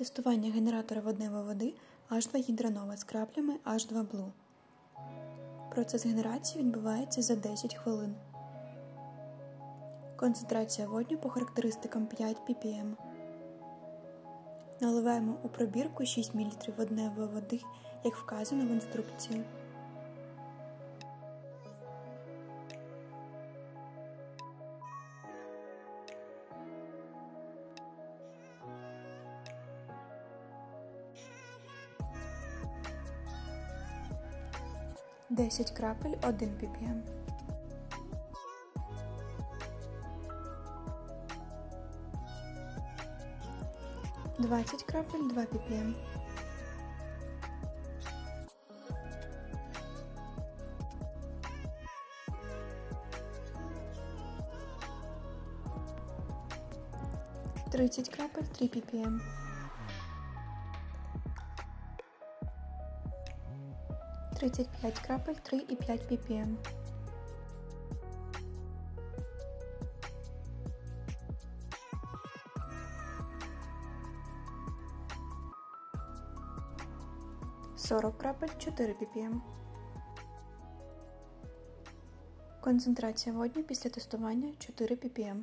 Тестування генератора водневої води H2 гідранова з краплями H2 Blue. Процес генерації відбувається за 10 хвилин. Концентрація водню по характеристикам 5 ppm. Наливаємо у пробірку 6 мл водневої води, як вказано в інструкції. Десять крапель 1 ppm. Двадцять крапель 2 ppm. Тридцять крапель 3 ppm. 35 крапель 3,5 ppm. Сорок крапель 4 ppm. Концентрація водню після тестування 4 ppm.